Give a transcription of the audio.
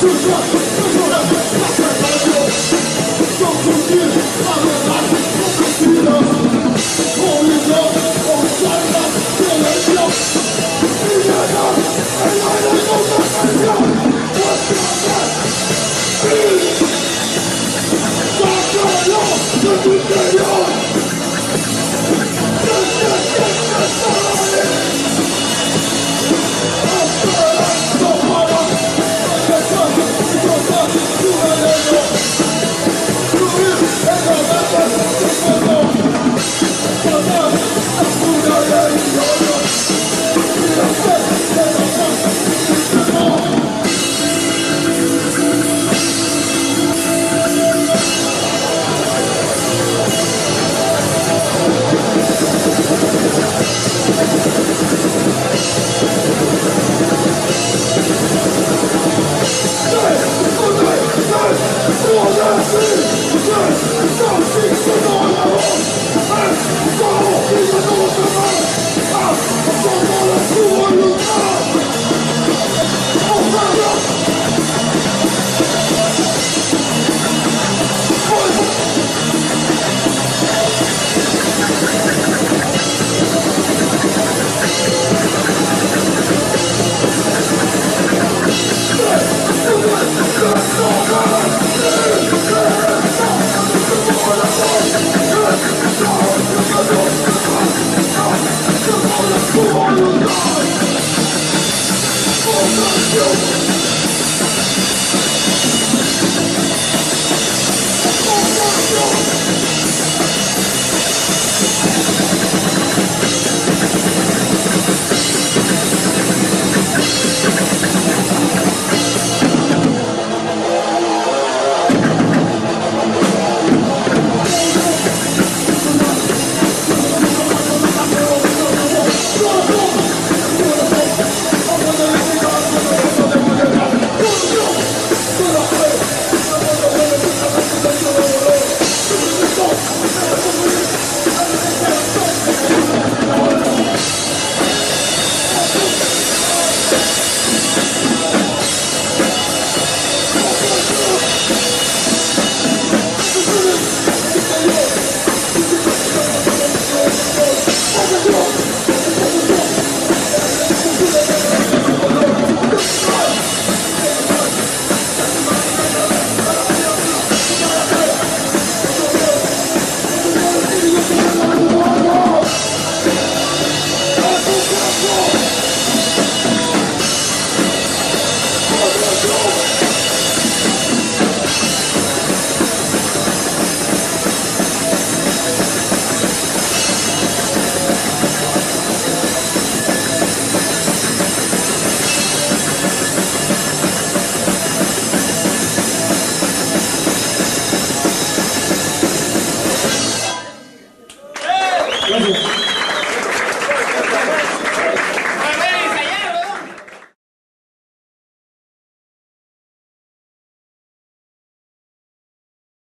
Just Vamos, Yes, yes, yes, yes. Obrigado.